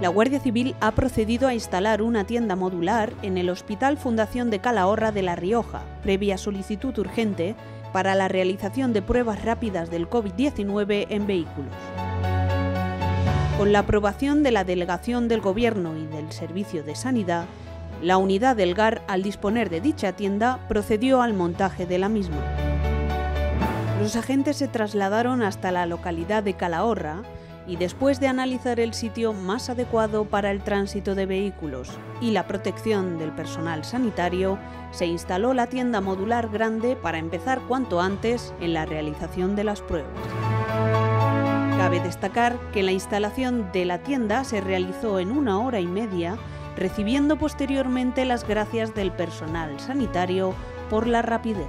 la Guardia Civil ha procedido a instalar una tienda modular en el Hospital Fundación de Calahorra de La Rioja, previa solicitud urgente para la realización de pruebas rápidas del COVID-19 en vehículos. Con la aprobación de la Delegación del Gobierno y del Servicio de Sanidad, la unidad del GAR, al disponer de dicha tienda, procedió al montaje de la misma. Los agentes se trasladaron hasta la localidad de Calahorra, y después de analizar el sitio más adecuado para el tránsito de vehículos y la protección del personal sanitario, se instaló la tienda modular grande para empezar cuanto antes en la realización de las pruebas. Cabe destacar que la instalación de la tienda se realizó en una hora y media, recibiendo posteriormente las gracias del personal sanitario por la rapidez.